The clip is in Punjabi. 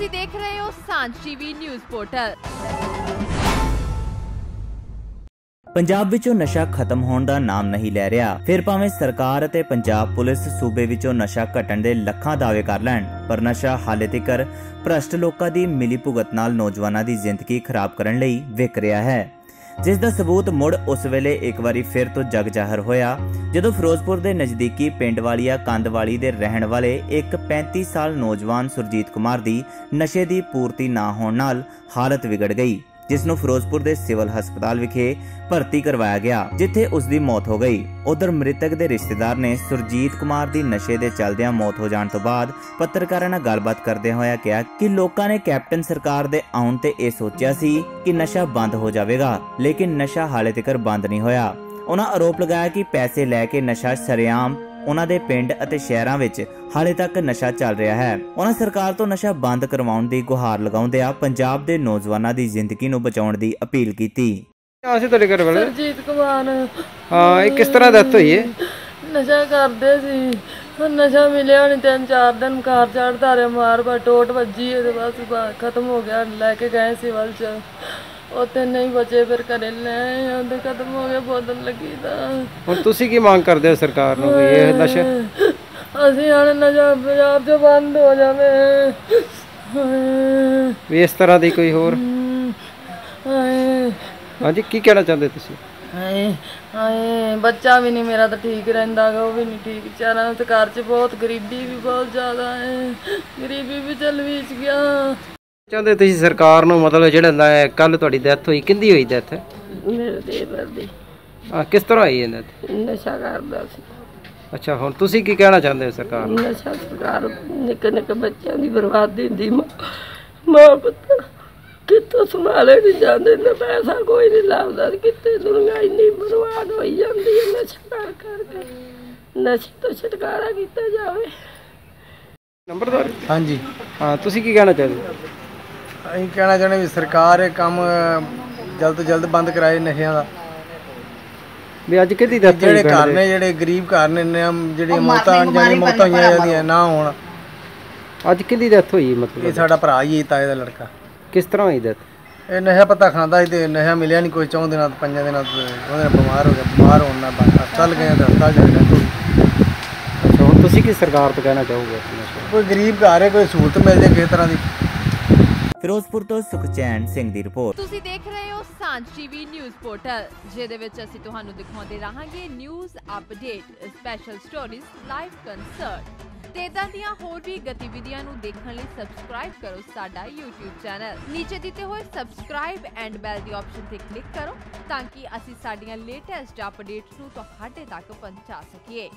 ਤੁਸੀਂ ਦੇਖ ਰਹੇ ਹੋ ਸਾਂਝ ਟੀਵੀ ਨਿਊਜ਼ ਪੋਰਟਲ। ਪੰਜਾਬ ਵਿੱਚੋਂ ਨਸ਼ਾ ਖਤਮ ਹੋਣ ਦਾ ਨਾਮ ਨਹੀਂ ਲੈ ਰਿਹਾ। ਫਿਰ ਭਾਵੇਂ ਸਰਕਾਰ ਅਤੇ ਪੰਜਾਬ ਪੁਲਿਸ ਸੂਬੇ ਵਿੱਚੋਂ ਨਸ਼ਾ ਘਟਣ ਦੇ ਲੱਖਾਂ ਦਾਅਵੇ ਕਰ ਲੈਣ, ਪਰ ਨਸ਼ਾ ਹਾਲੇ ਤੱਕ ਭ੍ਰਸ਼ਟ ਲੋਕਾਂ ਦੀ ਮਿਲੀ ਭੁਗਤ ਨਾਲ ਨੌਜਵਾਨਾਂ ਦੀ ਜ਼ਿੰਦਗੀ ਖਰਾਬ ਕਰਨ ਲਈ ਵਿਕ ਰਿਹਾ ਹੈ। ਜਿਸ ਦਾ ਸਬੂਤ ਮੁੜ ਉਸ ਵੇਲੇ ਇੱਕ ਵਾਰੀ ਫਿਰ ਤੋਂ ਜਗ ਜ਼ਾਹਰ ਹੋਇਆ, ਜਦੋਂ ਫਿਰੋਜ਼ਪੁਰ ਦੇ ਨਜ਼ਦੀਕੀ ਪਿੰਡ ਵਾਲੀਆ ਕੰਦਵਾਲੀ ਦੇ ਰਹਿਣ ਵਾਲੇ ਇੱਕ 35 ਸਾਲ ਨੌਜਵਾਨ ਸੁਰਜੀਤ ਕੁਮਾਰ ਦੀ ਨਸ਼ੇ ਦੀ ਪੂਰਤੀ ਨਾ ਹੋਣ ਨਾਲ ਹਾਲਤ ਵਿਗੜ ਗਈ। ਜਿਸ ਨੂੰ ਫਿਰੋਜ਼ਪੁਰ ਦੇ ਸਿਵਲ ਹਸਪਤਾਲ ਵਿਖੇ ਭਰਤੀ ਕਰਵਾਇਆ ਗਿਆ, ਜਿੱਥੇ ਉਸ ਦੀ ਮੌਤ ਹੋ ਗਈ। ਉਧਰ ਮ੍ਰਿਤਕ ਦੇ ਰਿਸ਼ਤੇਦਾਰ ਨੇ ਸੁਰਜੀਤ ਕੁਮਾਰ ਦੀ ਨਸ਼ੇ ਦੇ ਚੱਲਦਿਆਂ ਮੌਤ ਹੋ ਜਾਣ ਤੋਂ ਬਾਅਦ ਪੱਤਰਕਾਰਾਂ ਨਾਲ ਗੱਲਬਾਤ ਕਰਦਿਆਂ ਹੋਇਆ ਕਿਹਾ ਕਿ ਲੋਕਾਂ ਨੇ ਕੈਪਟਨ ਸਰਕਾਰ ਦੇ ਆਉਣ ਤੇ ਇਹ ਸੋਚਿਆ ਸੀ ਕਿ ਨਸ਼ਾ ਬੰਦ ਹੋ ਜਾਵੇਗਾ, ਲੇਕਿਨ ਨਸ਼ਾ ਹਾਲੇ ਤੱਕ ਬੰਦ ਨਹੀਂ ਹੋਇਆ। ਉਹਨਾਂ ਆਰੋਪ ਲਗਾਇਆ ਕਿ ਪੈਸੇ ਲੈ ਕੇ ਨਸ਼ਾ ਸ਼ਰੇਆਮ ਉਹਨਾਂ ਦੇ ਪਿੰਡ ਅਤੇ ਸ਼ਹਿਰਾਂ ਵਿੱਚ ਹਾਲੇ ਤੱਕ ਨਸ਼ਾ ਚੱਲ ਰਿਹਾ ਹੈ। ਉਹਨਾਂ ਸਰਕਾਰ ਤੋਂ ਨਸ਼ਾ ਬੰਦ ਕਰਵਾਉਣ ਦੀ ਗੁਹਾਰ ਲਗਾਉਂਦਿਆਂ ਪੰਜਾਬ ਦੇ ਨੌਜਵਾਨਾਂ ਦੀ ਜ਼ਿੰਦਗੀ ਨੂੰ ਬਚਾਉਣ ਦੀ ਅਪੀਲ ਕੀਤੀ। ਹਾਂ ਸੀ ਤੁਹਾਡੇ ਘਰ ਵਾਲੇ? ਸਰਜੀਤ ਕੁਮਾਰ। ਹਾਂ ਇਹ ਕਿਸ ਤਰ੍ਹਾਂ ਡੈਥ ਹੋਈ ਹੈ ਨਸ਼ਾ ਕਰਦੇ ਸੀ। ਹੁਣ ਨਸ਼ਾ ਮਿਲਿਆ ਨਹੀਂ ਤਿੰਨ ਚਾਰ ਦਿਨ ਕਾਰ ਚੜਦਾ ਰਿਹਾ ਮਾਰ ਬਾ ਟੋਟ ਵੱਜੀ ਇਹਦੇ ਬਸ ਬਾ- ਖਤਮ ਹੋ ਗਿਆ ਲੈ ਕੇ ਗਏ ਸਿਵਲ ਚ। ਉੱਥੇ ਨਹੀਂ ਬਚੇ ਫਿਰ ਘਰੇ ਲੈ ਉਹਦੇ ਖਤਮ ਹੋ ਗਿਆ ਬੋਤਲ ਲੱਗੀ ਤਾਂ। ਹੁਣ ਤੁਸੀਂ ਕੀ ਮੰਗ ਕਰਦੇ ਹੋ ਸਰਕਾਰ ਨੂੰ ਵੀ ਇਹ ਨਸ਼ਾ? ਅਸੀਂ ਹੁਣ ਨਸ਼ਾ ਪੰਜਾਬ ਚ ਬੰਦ ਹੋ ਜਾਵੇ। ਵੀ ਇਸ ਤਰ੍ਹਾਂ ਦੀ ਕੋਈ ਹੋਰ? ਹਾਂਜੀ ਕੀ ਕਹਿਣਾ ਚਾਹੁੰਦੇ ਤੁਸੀਂ? ਹਾਏ ਹਾਏ ਬੱਚਾ ਵੀ ਨਹੀਂ ਮੇਰਾ ਤਾਂ ਠੀਕ ਰਹਿੰਦਾ ਗਾ ਉਹ ਵੀ ਨਹੀਂ ਠੀਕ। ਵਿਚਾਰਾ ਤੇ ਘਰ 'ਚ ਬਹੁਤ ਗਰੀਬੀ ਵੀ ਬਹੁਤ ਜ਼ਿਆਦਾ ਹੈ। ਗਰੀਬੀ ਵੀ ਚੱਲ ਵਿੱਚ ਗਿਆ। ਚਾਹੁੰਦੇ ਤੁਸੀਂ ਸਰਕਾਰ ਨੂੰ ਮਤਲਬ ਜਿਹੜਾ ਕੱਲ ਤੁਹਾਡੀ ਡੈਥ ਹੋਈ ਕਿੰਦੀ ਹੋਈ ਡੈਥ ਮੇਰੇ ਦੇਵਰ ਦੀ ਆ ਕਿਸ ਤਰ੍ਹਾਂ ਹੋਈ ਇਹਨਾਂ ਦੀ ਨਸ਼ਾ ਕਰਦਾ ਸੀ। ਅੱਛਾ ਹੁਣ ਤੁਸੀਂ ਕੀ ਕਹਿਣਾ ਚਾਹੁੰਦੇ ਹੋ ਸਰਕਾਰ ਨੂੰ? ਨਸ਼ਾ ਸਰਕਾਰ ਨਿੱਕੇ ਨਿੱਕੇ ਬੱਚਿਆਂ ਦੀ ਬਰਬਾਦੀ ਦੀ ਮਾਂ ਮਾਂ ਪੁੱਤ ਕਿੱਥੋਂ ਸੰਭਾਲੇ ਨਹੀਂ ਜਾਂਦੇ ਨਾ ਪੈਸਾ ਕੋਈ ਨਹੀਂ ਲੱਭਦਾ। ਕਿੱਥੇ ਦੁਨੀਆ ਇੰਨੀ ਬਰਬਾਦ ਹੋਈ ਜਾਂਦੀ ਹੈ ਨਸ਼ਾ ਕਰ ਕਰਕੇ ਨਸ਼ੇ ਤੋਂ ਛੁਟਕਾਰਾ ਕੀਤਾ ਜਾਵੇ। ਨੰਬਰਦਾਰ? ਹਾਂਜੀ। ਹਾਂ ਤੁਸੀਂ ਕੀ ਕਹਿਣਾ ਚਾਹੁੰਦੇ ਹੋ? ਅਸੀਂ ਕਹਿਣਾ ਚਾਹੁੰਦੇ ਵੀ ਸਰਕਾਰ ਇਹ ਕੰਮ ਜਲਦ ਤੋਂ ਜਲਦ ਬੰਦ ਕਰਾਏ ਨਸ਼ਿਆਂ ਦਾ। ਵੀ ਅੱਜ ਕਿਹਦੀ ਹੋਈ ਜਿਹੜੇ ਘਰ? ਨੇ ਜਿਹੜੇ ਗਰੀਬ ਘਰ ਨੇ ਨੇ ਜਿਹੜੀਆਂ ਮੌਤਾਂ ਜਾਨੀ ਮੌਤਾਂ ਹੋਈਆਂ ਜਾਂਦੀਆਂ ਨਾ ਹੋਣ। ਅੱਜ ਕਿਹਦੀ ਡੈਥ ਹੋਈ ਇਹ ਮਤਲਬ ਸਾਡਾ ਭਰਾ ਹੀ ਤਾਏ ਦਾ ਲੜਕਾ। ਕਿਸ ਤਰ੍ਹਾਂ ਹੋਈ ਡੈਥ ਇਹ ਨਸ਼ਾ ਪਤਾ ਖਾਂਦਾ ਸੀ ਤੇ ਨਸ਼ਾ ਮਿਲਿਆ ਨਹੀਂ ਕੋਈ ਚੌਂ ਦਿਨਾਂ ਤੋਂ ਪੰਜਾਂ ਦਿਨਾਂ ਤੋਂ ਉਹਦੇ ਨਾਲ ਬਿਮਾਰ ਹੋ ਗਿਆ ਬਿਮਾਰ ਹੋਣ ਨਾਲ ਬਸ ਹਸਪਤਾਲ ਗਏ ਤਾਂ ਹਸਪਤਾਲ ਜਾ ਕੇ ਅੱਛਾ ਹੁਣ ਤੁਸੀਂ ਕੀ ਸਰਕਾਰ ਤੋਂ ਕਹਿਣਾ ਚਾਹੋਗੇ ਕੋਈ ਗਰੀਬ ਘਰ ਹੈ ਕੋਈ ਸਹੂਲਤ ਮਿਲ ਜਾਏ ਕਿਸੇ ਤਰ੍ਹਾਂ ਦੀ? ਫਿਰੋਜ਼ਪੁਰ ਤੋਂ ਸੁਖਚੈਨ ਸਿੰਘ ਦੀ ਰਿਪੋਰਟ। ਤੁਸੀਂ ਦੇਖ ਰਹੇ ਹੋ ਸਾਂਝ ਟੀਵੀ ਨਿਊਜ਼ ਪੋਰਟਲ, ਜਿਹਦੇ ਵਿੱਚ ਅਸੀਂ ਤੁਹਾਨੂੰ ਦਿਖਾਉਂਦੇ ਰਹਾਂਗੇ news update special stories live concert ਤੇ ਇਦਾਂ ਦੀਆਂ ਹੋਰ ਵੀ ਗਤੀਵਿਧੀਆਂ ਨੂੰ ਦੇਖਣ ਲਈ ਸਬਸਕ੍ਰਾਈਬ ਕਰੋ ਸਾਡਾ YouTube ਚੈਨਲ ਨੀਚੇ ਦਿੱਤੇ ਹੋਏ ਸਬਸਕ੍ਰਾਈਬ ਐਂਡ ਬੈਲ ਦੀ ਆਪਸ਼ਨ ਤੇ ਕਲਿੱਕ ਕਰੋ ਤਾਂ ਕਿ ਅਸੀਂ ਸਾਡੀਆਂ ਲੇਟੈਸਟ ਅਪਡੇਟਸ ਨੂੰ ਤੁਹਾਡੇ ਤੱਕ ਪਹੁੰਚਾ ਸਕੀਏ।